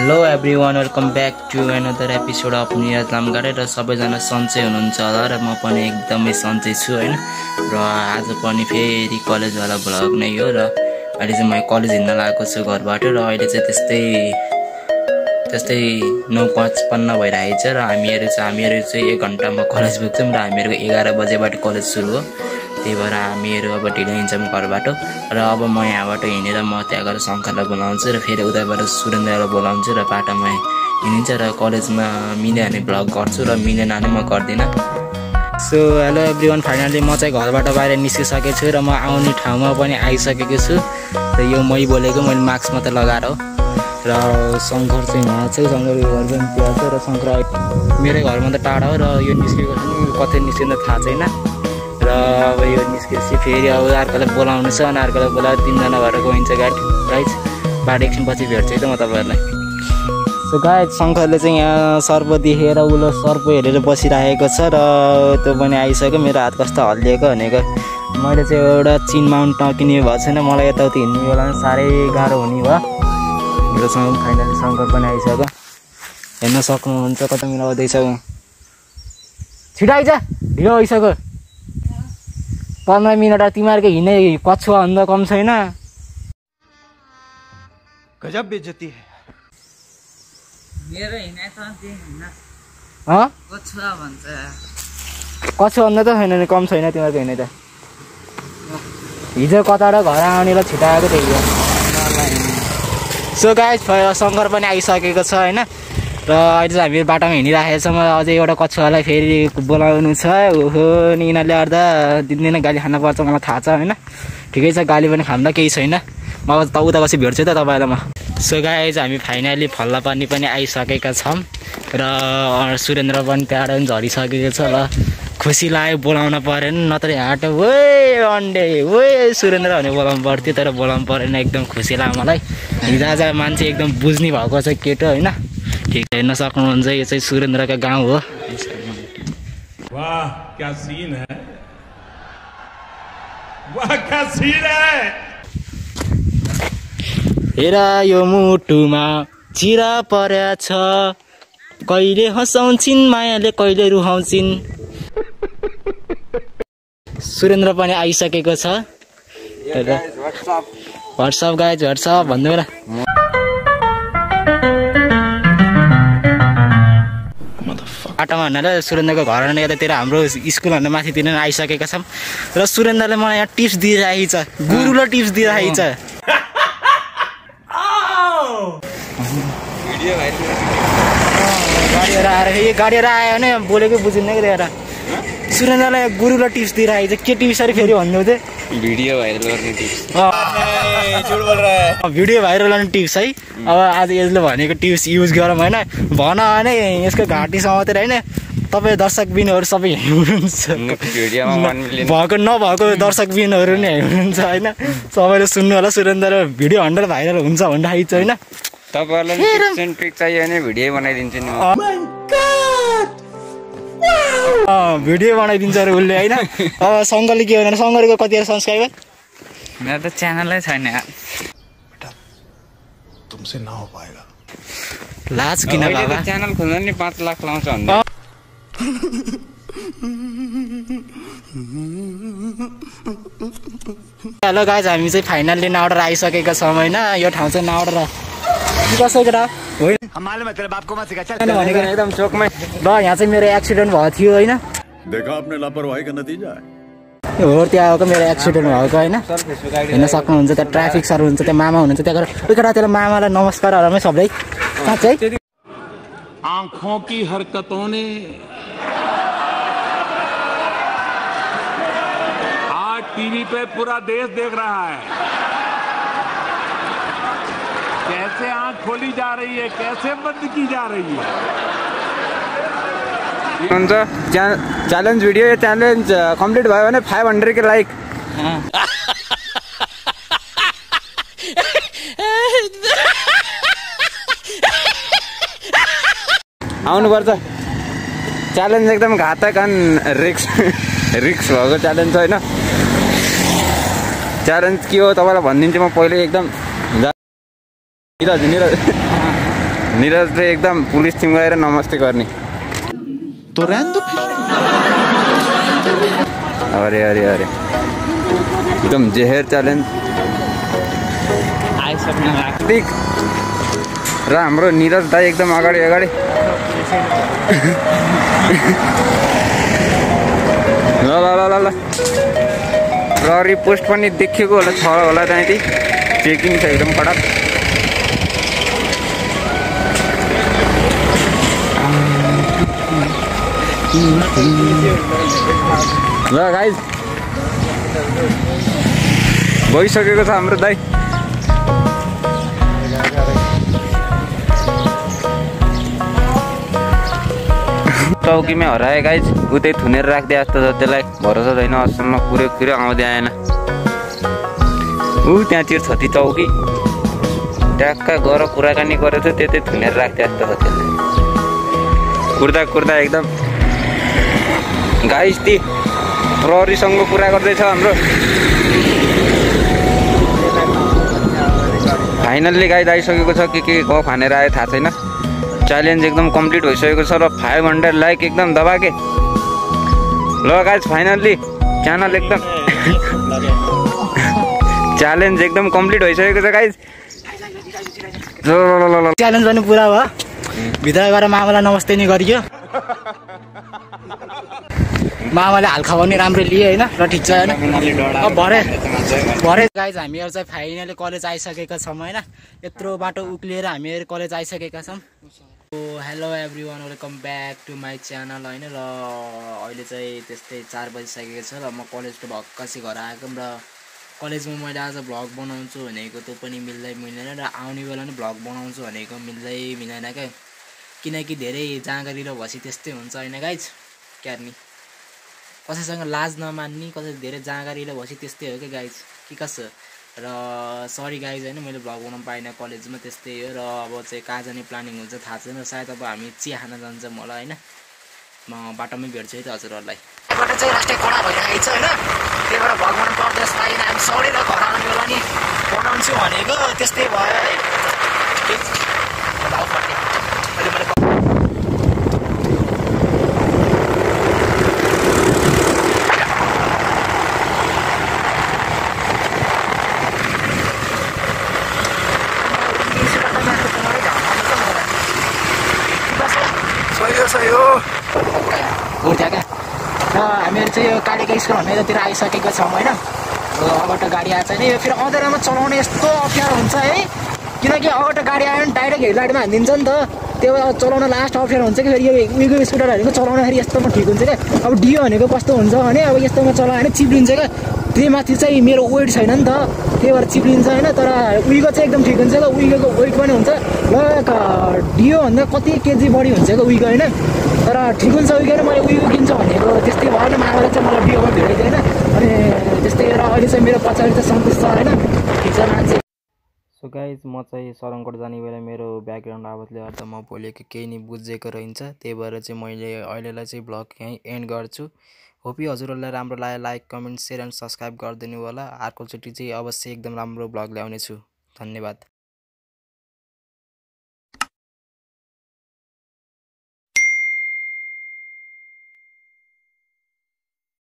Hello everyone welcome back to another episode of Niraj Lamgade र सबैजना सन्चै हुनुहुन्छ होला र म पनि एकदमै सन्चै छु होइन? र आज पनि फेरि कलेजवाला भ्लग नै हो र अहिले चाहिँ म कलेज हिँड्न लागेको छु घरबाट र अहिले चाहिँ त्यस्तै त्यस्तै नौ पचपन्न भइरहेको छ र हामीहरू चाहिँ हामीहरू चाहिँ एक घन्टामा कलेज पुग्छौँ र हामीहरूको एघार बजेबाट कलेज सुरु हो। त्यही भएर हामीहरू अब ढिलो हिँड्छौँ घरबाट। र अब म यहाँबाट हिँडेर म त्यहाँ गएर शङ्करलाई बोलाउँछु र फेरि उताबाट सुरेन्द्रलाई बोलाउँछु र बाटोमा हिँडिन्छ र कलेजमा मिल्यो भने भ्लग गर्छु र मिलेन भने म गर्दिनँ। So hello everyone finally म चाहिँ घरबाट बाहिर निस्किसकेको छु र म आउने ठाउँमा पनि आइसकेको छु। र यो मै बोलेको मैले मास्क मात्रै लगाएर हो। र शङ्कर चाहिँ यहाँ छ शङ्करको घर पनि त्यहाँ छ र शङ्कर मेरै घरमा त टाढा हो र यो निस्केको छ कतै निस्किँदा थाहा छैन। अब यो निस्केपछि फेरि अब अर्कोलाई बोलाउनु छ अनि अर्कोलाई बोलाएर तिनजना भएर गइन्छ गाडी राइट बाटो एकछिनपछि भेट्छु है त म तपाईँहरूलाई। सो गाई शङ्करले चाहिँ यहाँ सर्प देखेर उसलो सर्प हेरेर बसिरहेको छ र त्यो पनि आइसक्यो मेरो हात कस्तो हल्लिएको भनेको। मैले चाहिँ एउटा चिन माउन्ट टकिने भएको छैन मलाई यताउति हिँड्ने बेला साह्रै गाह्रो हुने भयो। मेरोसँग फाइनली शङ्कर पनि आइसक्यो। हेर्न सक्नुहुन्छ कता मिलाउँदैछ छिटो आइज ढिलो भइसक्यो। पन्ध्र मिनट तिमीहरूको हिँड्ने कछुवाभन्दा कम छैन। गजब बेइज्जती है। मेरो हिँडाइ त त्यही हिँड्न हँ? कछुवा भन्छ। कछुवाभन्दा त छैन नि कम छैन तिमीहरूको हिँड्ने त। हिजो कताबाट घर आउनेलाई छिटाएको हो सो गाई शङ्कर पनि आइसकेको छ होइन? र अहिले चाहिँ हामी बाटोमा हिँडिराखेको छौँ अझै एउटा कछुवालाई फेरि बोलाउनु छ। ओहो नि यिनीहरूले अर्दा दिनदिनै गाली खान पर्छ मलाई थाहा छ होइन? ठिकै छ गाली पनि खाँदा केही छैन। म त उता बसी भेट्छु त तपाईँलाई म। सो गाई हामी फाइनली फल्ला पानी पनि आइसकेका छौँ र सुरेन्द्र पनि त्यहाँबाट पनि झरिसकेको छ ल खुसी लाग्यो बोलाउन परेन नत्र हाट ओए अन्डे ओए सुरेन्द्र भने बोलाउनु पर्थ्यो तर बोलाउनु परेन एकदम खुसी लाग्यो मलाई। हिजो आज मान्छे एकदम बुझ्ने भएको छ केटो होइन? ठिक हेर्न सक्नुहुन्छ यो चाहिँ सुरेन्द्रको गाउँ हो वाह क्या सीन है? वाह क्या सीन है? हेर यो मुटुमा चिरा पर्या छ। कहिले हँसाउँछिन् मायाले कहिले रुहाउँछिन्? सुरेन्द्र पनि आइसकेको छ। वाट्सअप गाइज वाट्सअप भन्नु बाटोमा भनेर सुरेन्द्रको घर यतातिर हाम्रो स्कुल भन्दा माथितिर नै आइसकेका छौँ। र सुरेन्द्रले मलाई यहाँ टिप्स दिइरहेको छ। गुरुलो टिप्स दिइरहेको छ। गाडीहरू आएर यो गाडीहरू आयो भने बोलेकै बुझिन्न कि त्यहाँ सुरेन्द्रलाई गुरुलाई टिप्स दिइरहेको छ। के टिप्सहरू फेरि भन्नु चाहिँ वीडियो वायरल गर्ने टिप्स भिडियो भाइरल गर्ने टिप्स है। अब आज यसले भनेको टिप्स युज गरौँ होइन? भन भने यसको घाँटी समातेर होइन? तपाईँ दर्शक बिनहरू सबै हुनुहुन्छ भएको नभएको दर्शक बिनहरू नै हुनुहुन्छ होइन? सबैले सुन्नु होला सुरेन्द्र। भिडियो हन्ड्रेड भाइरल हुन्छ भन्दाखेरि चाहिँ होइन? तपाईँहरूलाई चाहियो भने भिडियो बनाइदिन्छु नि भिडियो बनाइदिन्छ अरे उसले होइन? अब सङ्गले के भनेर सङ्गरको कतिवटा सब्सक्राइबर मेरो त च्यानलै छैन। यार तुमसे ना हो पाएगा। लाज किन बाबा त च्यानल खोल्दा नि पाँच लाख लाउँछ भन्दा। हेलो गाइज हामी चाहिँ फाइनल्ली नाउडर आइसकेका छौँ होइन? यो ठाउँ चाहिँ नाउडर कसै केटा होइन। भनेको एकदम चोकमै। ल यहाँ चाहिँ मेरो एक्सिडेन्ट भएको थियो होइन? देखा आपने लापरवाही का नतीजा है। हो त्यहाँ आएको मेरो एक्सिडेन्ट भएको होइन हेर्न सक्नुहुन्छ त्यहाँ ट्राफिक सर हुन्छ त्यहाँ मामा हुनुहुन्छ त्यहाँ गएर एकटा त्यसलाई मामालाई साँच्चै? आँखों की हरकतों ने आज टीवी पे पूरा देश देख रहा है। कैसे आँख खोली जा रही है कैसे बंद की जा रही है? हुन्छ। च्यालेन्ज भिडियो यो च्यालेन्ज कम्प्लिट भयो भने फाइभ हन्ड्रेड के लाइक आउनुपर्छ। च्यालेन्ज एकदम घातक अनि रिक्स रिक्स भएको च्यालेन्ज होइन। च्यालेन्ज के हो तपाईँलाई भनिदिन्छु म पहिले एकदम। निरज निरज। निरजले एकदम पुलिस टिम गएर नमस्ते गर्ने। तो रहन दो फिर। अरे अरे अरे। एकदम जेहेर लाग्छ दिक र हाम्रो निरज दाई एकदम अगाडि अगाडि ल ल ल ल ल। प्रहरी पोस्ट पनि देखिएको होला छ होला त्यहाँदेखि चेकिङ छ एकदम कडक ल गाइज भइसकेको छ हाम्रो दाई। चौकीमै हराए गाइज उतै थुनेर राखिदिए जस्तो छ त्यसलाई। भरोसा छैन अचम्म कुरो कुरो आउँदै आएन। ऊ त्यहाँतिर छ ती चौकी। ट्याक्क गएर कुराकानी गरेको थियो त्यतै थुनेर राखिदिए जस्तो छ त्यसलाई। कुर्दा कुर्दा एकदम गाइज ती प्रहरीसँग कुरा गर्दैछ हाम्रो। फाइनल्ली गाइड आइसकेको छ के के गफ हानेर आयो थाहा छैन। च्यालेन्ज एकदम कम्प्लिट भइसकेको छ र फाइभ हन्ड्रेड लाइक एकदम दबाके। ल गाइज फाइनल्ली च्यानल एकदम। च्यालेन्ज एकदम कम्प्लिट भइसकेको छ गाइज च्यालेन्ज पनि पुरा भयो। भित्र गएर मामालाई नमस्ते नि गरियो। मामाले हालखा पनि राम्रो लिए होइन र ठिक छ होइन। अब भरे भरे गाइज हामीहरू चाहिँ फाइनली कलेज आइसकेका छौँ होइन। यत्रो बाटो उक्लिएर हामीहरू कलेज आइसकेका छौँ। Hello everyone welcome back to my channel होइन र अहिले चाहिँ त्यस्तै चार बजिसकेको छ र म कलेजको भक्कसी घर आएको र कलेजमा मैले आज भ्लग बनाउँछु भनेको त्यो पनि मिल्दै मिल्दैन र आउने बेला पनि भ्लग बनाउँछु भनेको मिल्दै मिल्दैन क्या। किनकि धेरै र भसी त्यस्तै हुन्छ होइन गाइज क्यार्नी कसैसँग लाज नमान्ने कसै धेरै र भसी त्यस्तै हो क्या गाइज कि कसो? र सरी गाइज होइन मैले भ्लग बनाउनु पाइनँ कलेजमा त्यस्तै हो र अब चाहिँ कहाँ जाने प्लानिङ हुन्छ थाहा छैन सायद अब हामी चिया खान जान्छौँ होला होइन? म बाटोमै भेट्छु है त हजुरहरूलाई। चाहिँ राष्ट्रिय कडा भइरहेको छ होइन? त्यही भएर बनाउनु पर्दछ लागि हामी सरी र घर आउने बेला नि बनाउँछु भनेको त्यस्तै भयो है ठिक छ। ल, आऊ फर्के। अहिले मैले उठ्यो क्या? र हामीहरू चाहिँ यो कालिका स्कुल भन्नेतिर आइसकेको छौँ होइन? अब अगाडि गाडी आएको छैन। यो फेरि अँधेरामा चलाउने यस्तो अप्ठ्यारो हुन्छ है? किनकि अगाडि गाडी आयो भने डाइरेक्ट हेडलाइटमा हानिदिन्छ नि त। त्यो चलाउन लास्ट अप्ठ्यारो हुन्छ कि फेरि यो उयोको स्कुटरहरूको चलाउनखेरि यस्तोमा ठिक हुन्छ क्या? अब डियो भनेको कस्तो हुन्छ भने अब यस्तोमा चलायो भने चिप्लिन्छ क्या? त्यही माथि चाहिँ मेरो वेट छैन नि त। त्यही भएर चिप्लिन्छ होइन तर उयोको चाहिँ एकदम ठिक हुन्छ। उयोको वेट पनि हुन्छ। र डियोभन्दा कति केजी बढी हुन्छ क्या उयोको होइन? तर ठिक हुन्छ उयो के मैले उयो किन्छु भनेको त्यस्तै भएन मामाले चाहिँ मलाई बिहेमा भेटेको होइन अनि त्यस्तै र अहिले चाहिँ मेरो पछाडि चाहिँ सन्तोष छ होइन? ठिक छ मान्छे। सो गाइज म चाहिँ सरङकोट जाने बेला मेरो ब्याकग्राउन्ड आवाजले गर्दा म बोलेको केही नि बुझेको रहन्छ। त्यही भएर चाहिँ मैले अहिलेलाई चाहिँ भ्लग यहीँ एन्ड गर्छु। होप हजुरहरूलाई राम्रो लाग्यो। Like comment share and subscribe गरिदिनु होला अर्कोचोटि चाहिँ अवश्य एकदम राम्रो भ्लग ल्याउनेछु। धन्यवाद।